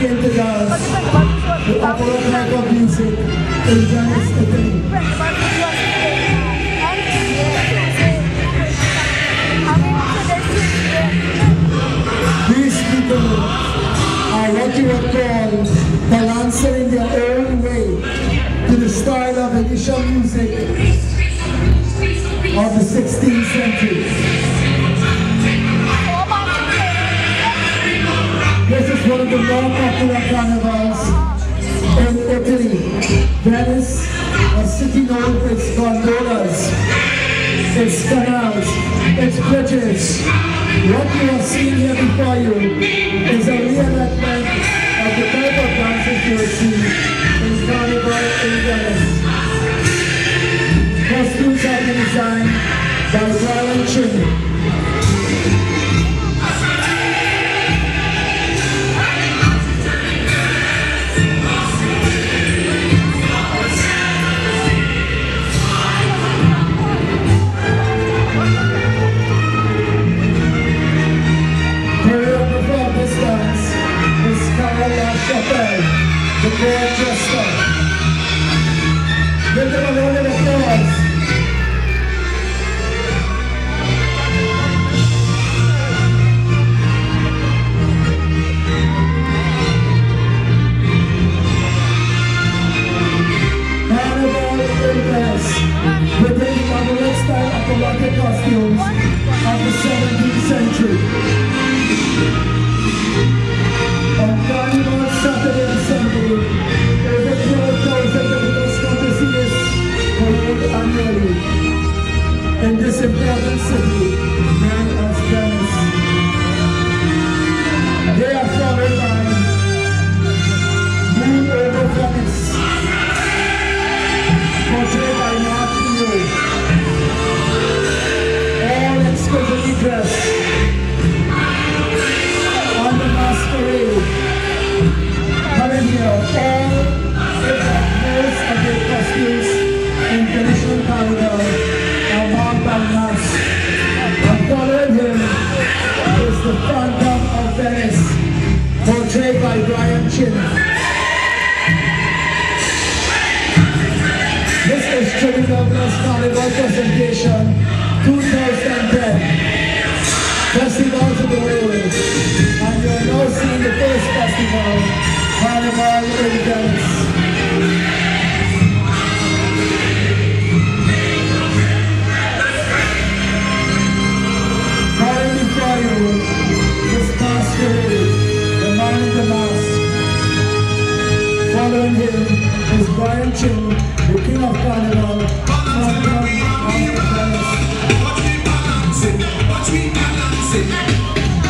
the opera type of music in. These people are what you would call balancing their own way to the style of initial music one of the carnivals in Italy. Venice, a city known for its gondolas, its canals, its bridges. What you are seeing here before you Vete para donde le Sử Chin. This is Trinity Douglas Carnival Presentation 2010. Festivals of the World. Following him is Brian Chin, the king of Carnival, Phantom of there are some people in this section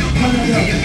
Yeah.